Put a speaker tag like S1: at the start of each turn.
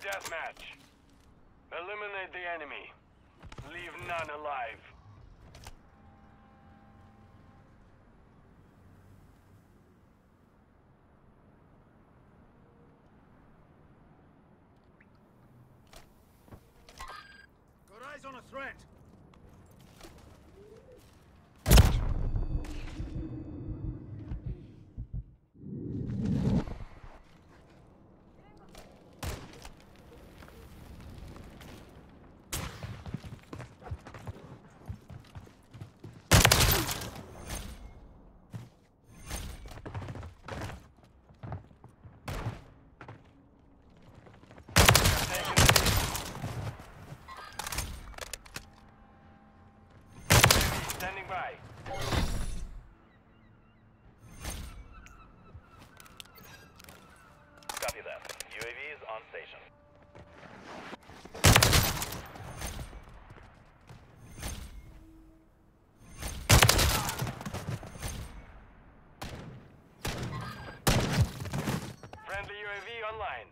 S1: deathmatch. Eliminate the enemy. Leave none alive.
S2: Got eyes on a threat.
S1: Taking the lead. UAV standing by.
S3: Copy that. UAV is on station.
S1: Friendly UAV online.